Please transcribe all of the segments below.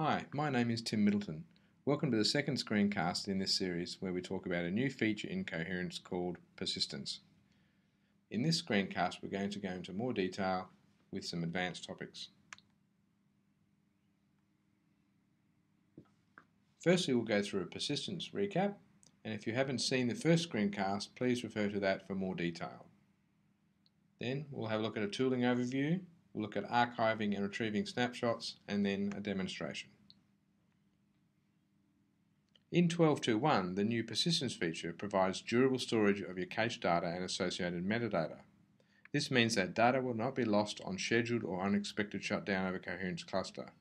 Hi, my name is Tim Middleton. Welcome to the second screencast in this series where we talk about a new feature in Coherence called persistence. In this screencast we're going to go into more detail with some advanced topics. Firstly we'll go through a persistence recap and if you haven't seen the first screencast please refer to that for more detail. Then we'll have a look at a tooling overview We'll look at archiving and retrieving snapshots and then a demonstration. In 12.2.1, the new persistence feature provides durable storage of your cache data and associated metadata. This means that data will not be lost on scheduled or unexpected shutdown of a Coherence cluster.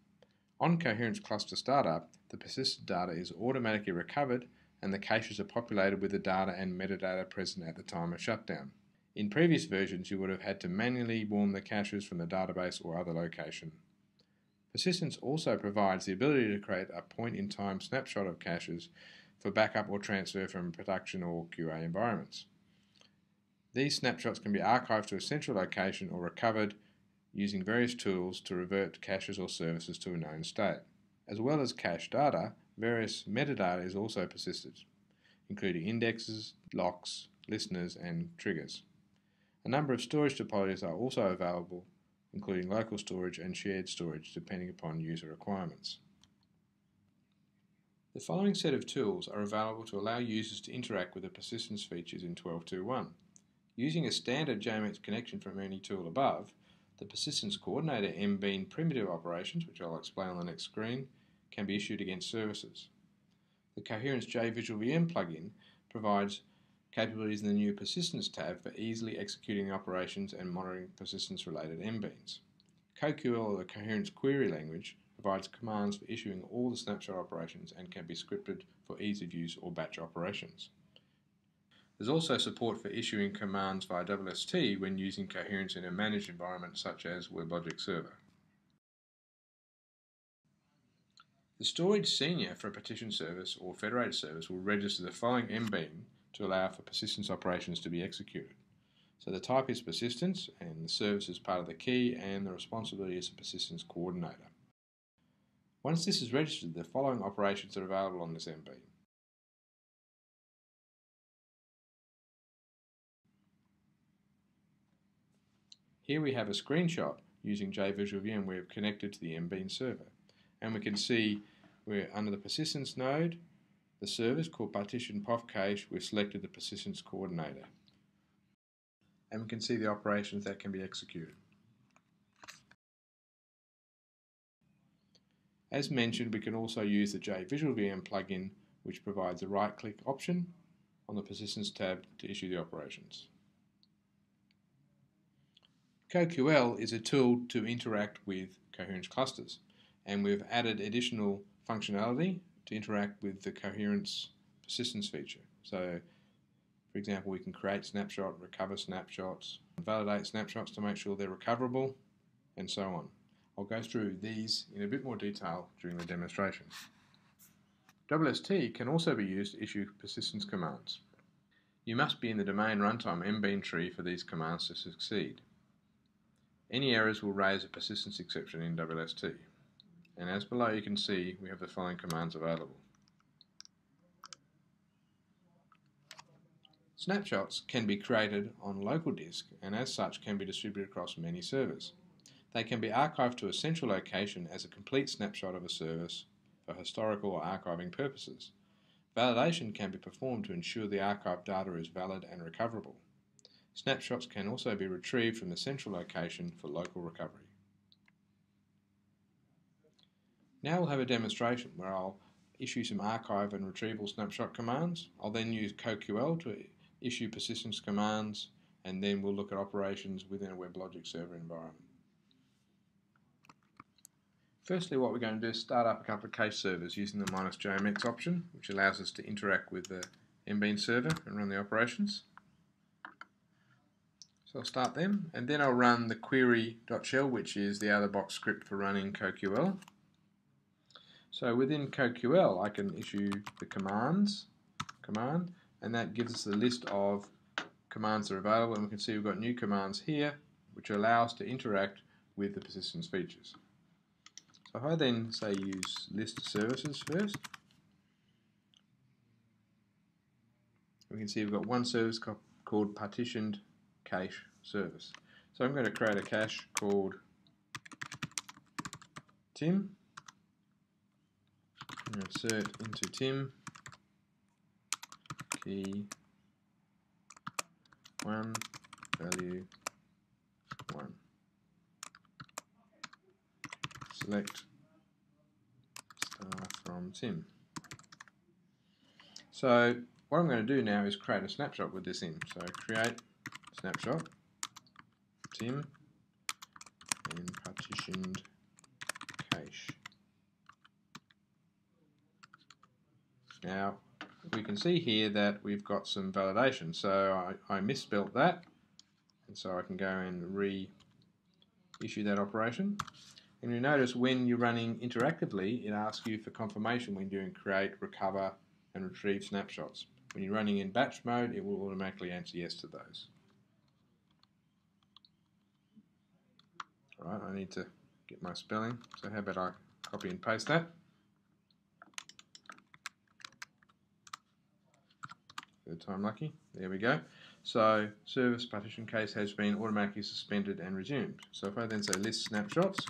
On Coherence cluster startup, the persistent data is automatically recovered and the caches are populated with the data and metadata present at the time of shutdown. In previous versions, you would have had to manually warm the caches from the database or other location. Persistence also provides the ability to create a point-in-time snapshot of caches for backup or transfer from production or QA environments. These snapshots can be archived to a central location or recovered using various tools to revert caches or services to a known state. As well as cache data, various metadata is also persisted, including indexes, locks, listeners, and triggers. A number of storage topologies are also available, including local storage and shared storage depending upon user requirements. The following set of tools are available to allow users to interact with the persistence features in 12.2.1. Using a standard JMX connection from any tool above, the persistence coordinator mbean primitive operations, which I'll explain on the next screen, can be issued against services. The Coherence JVisualVM plugin provides capabilities in the new Persistence tab for easily executing operations and monitoring persistence-related mbeans. CoQL, or the Coherence Query Language, provides commands for issuing all the snapshot operations and can be scripted for ease of use or batch operations. There's also support for issuing commands via WLST when using Coherence in a managed environment such as WebLogic Server. The storage senior for a partition service or federated service will register the following mbean to allow for persistence operations to be executed. So the type is persistence and the service is part of the key and the responsibility is a persistence coordinator. Once this is registered, the following operations are available on this mbean. Here we have a screenshot using JVisualVM we have connected to the mbean server. And we can see we're under the persistence node, the service called partition POF cache, we've selected the persistence coordinator. And we can see the operations that can be executed. As mentioned, we can also use the JVisualVM plugin, which provides a right-click option on the Persistence tab to issue the operations. CoQL is a tool to interact with Coherence clusters, and we've added additional functionality to interact with the coherence persistence feature. So, for example, we can create snapshot, recover snapshots, validate snapshots to make sure they're recoverable, and so on. I'll go through these in a bit more detail during the demonstration. WLST can also be used to issue persistence commands. You must be in the domain runtime mbean tree for these commands to succeed. Any errors will raise a persistence exception in WLST and as below you can see we have the following commands available. Snapshots can be created on local disk and as such can be distributed across many servers. They can be archived to a central location as a complete snapshot of a service for historical or archiving purposes. Validation can be performed to ensure the archived data is valid and recoverable. Snapshots can also be retrieved from the central location for local recovery. Now we'll have a demonstration where I'll issue some archive and retrieval snapshot commands. I'll then use CoQL to issue persistence commands and then we'll look at operations within a WebLogic server environment. Firstly what we're going to do is start up a couple of cache servers using the minus JMX option which allows us to interact with the mbean server and run the operations. So I'll start them and then I'll run the query.shell which is the out-of-the-box script for running CoQL. So within CoQL, I can issue the commands command, and that gives us a list of commands that are available. And we can see we've got new commands here, which allow us to interact with the persistence features. So if I then say use list services first, we can see we've got one service called partitioned cache service. So I'm going to create a cache called Tim. Insert into Tim key one value one. Select star from Tim. So what I'm going to do now is create a snapshot with this in. So create snapshot Tim and partitioned cache. Now we can see here that we've got some validation. So I, I misspelt that and so I can go and reissue that operation. And you notice when you're running interactively, it asks you for confirmation when doing create, recover, and retrieve snapshots. When you're running in batch mode, it will automatically answer yes to those. Alright, I need to get my spelling, so how about I copy and paste that. Third time lucky, there we go. So service partition case has been automatically suspended and resumed. So if I then say list snapshots,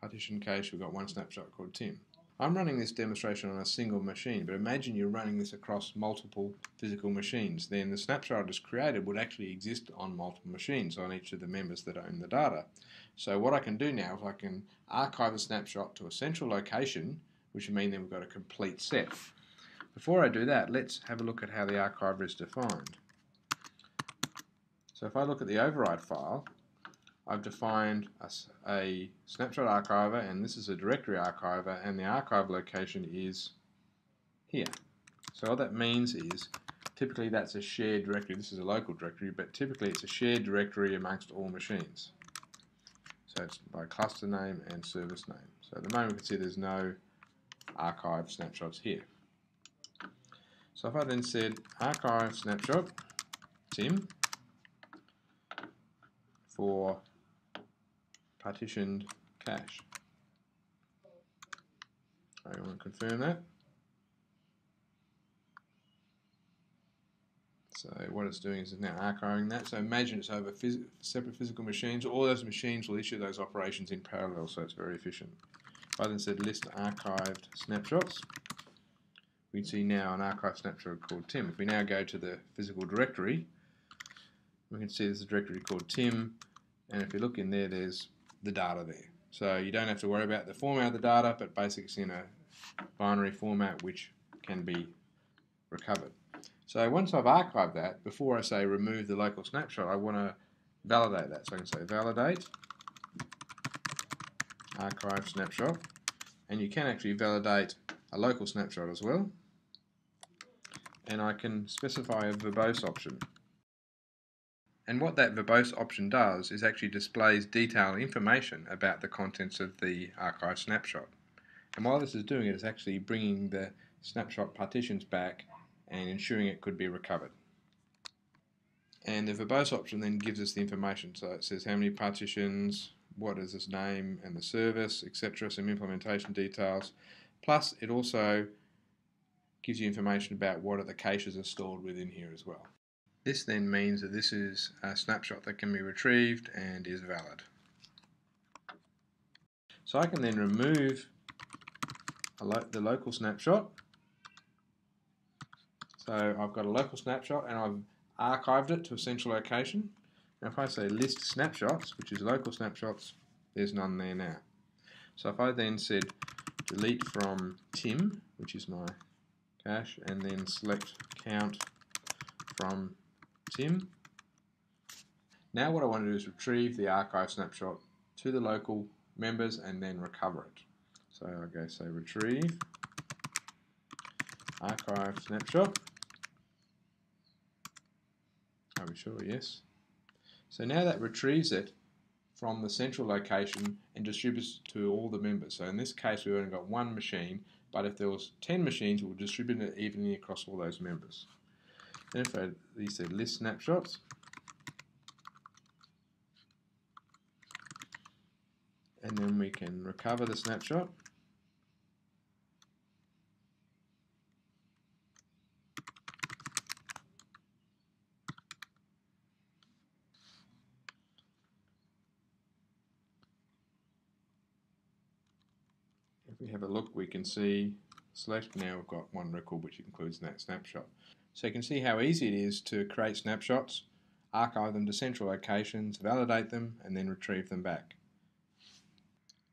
partition case, we've got one snapshot called Tim. I'm running this demonstration on a single machine, but imagine you're running this across multiple physical machines. Then the snapshot I just created would actually exist on multiple machines on each of the members that own the data. So what I can do now is I can archive a snapshot to a central location, which would mean that we've got a complete set. Before I do that, let's have a look at how the archiver is defined. So if I look at the override file, I've defined a, a, snapshot archiver and this is a directory archiver and the archive location is here. So what that means is typically that's a shared directory. This is a local directory but typically it's a shared directory amongst all machines. So it's by cluster name and service name. So at the moment we can see there's no archive snapshots here. So if I then said archive snapshot Tim for partitioned cache. I want to confirm that. So what it's doing is it's now archiving that. So imagine it's over phys separate physical machines. All those machines will issue those operations in parallel, so it's very efficient. I then said list archived snapshots, we can see now an archive snapshot called Tim. If we now go to the physical directory, we can see there's a directory called Tim, and if you look in there, there's the data there. So you don't have to worry about the format of the data, but basically it's in a binary format which can be recovered. So once I've archived that, before I say remove the local snapshot, I want to validate that. So I can say validate archive snapshot, and you can actually validate a local snapshot as well. And I can specify a verbose option. And what that verbose option does is actually displays detailed information about the contents of the archive snapshot. And while this is doing it, it's actually bringing the snapshot partitions back and ensuring it could be recovered. And the verbose option then gives us the information. So it says how many partitions, what is its name and the service, etc. Some implementation details. Plus it also gives you information about what are the caches are stored within here as well. This then means that this is a snapshot that can be retrieved and is valid. So I can then remove lo the local snapshot. So I've got a local snapshot and I've archived it to a central location. Now if I say list snapshots, which is local snapshots, there's none there now. So if I then said delete from Tim, which is my cache, and then select count from Tim. Now what I want to do is retrieve the archive snapshot to the local members and then recover it. So I go say retrieve archive snapshot. Are we sure? Yes. So now that retrieves it from the central location and distributes to all the members. So in this case we've only got one machine, but if there was 10 machines, we'll distribute it evenly across all those members. Then if I these are list snapshots, and then we can recover the snapshot. We have a look, we can see select. Now we've got one record which includes that snapshot. So you can see how easy it is to create snapshots, archive them to central locations, validate them, and then retrieve them back.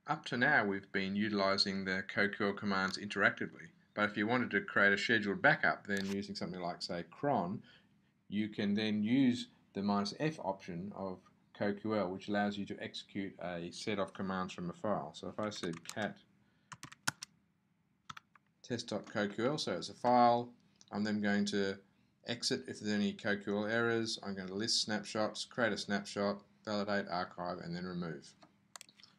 Up to now we've been utilising the CoQL commands interactively, but if you wanted to create a scheduled backup then using something like say cron, you can then use the minus F option of CoQL which allows you to execute a set of commands from a file. So if I said cat test.coql, so it's a file, I'm then going to exit if there's any CoQL errors, I'm going to list snapshots, create a snapshot, validate, archive and then remove.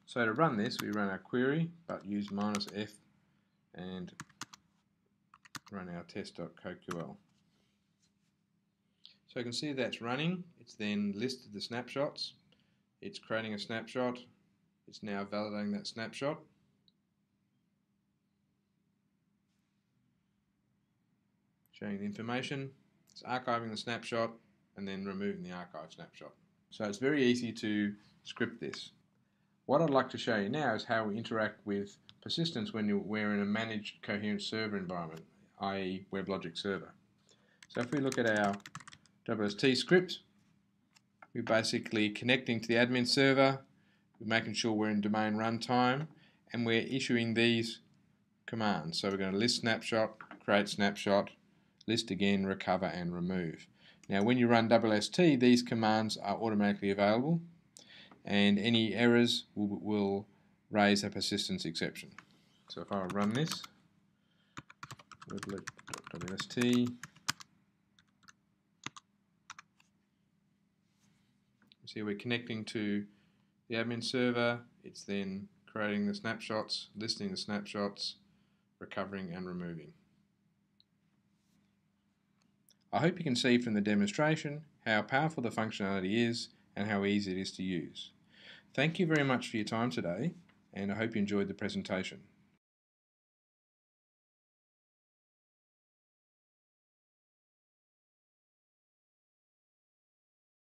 So to run this, we run our query, but use minus F and run our test.coql. So you can see that's running. It's then listed the snapshots. It's creating a snapshot. It's now validating that snapshot. Showing the information. It's archiving the snapshot and then removing the archive snapshot. So it's very easy to script this. What I'd like to show you now is how we interact with persistence when we're in a managed coherent server environment, i.e. WebLogic server. So if we look at our WLST script, we're basically connecting to the admin server, we're making sure we're in domain runtime, and we're issuing these commands. So we're going to list snapshot, create snapshot, list again, recover and remove. Now when you run WLST, these commands are automatically available and any errors will, will raise a persistence exception. So if I run this, weblogic.wlst, see we're connecting to the admin server, it's then creating the snapshots, listing the snapshots, recovering and removing. I hope you can see from the demonstration how powerful the functionality is and how easy it is to use. Thank you very much for your time today and I hope you enjoyed the presentation.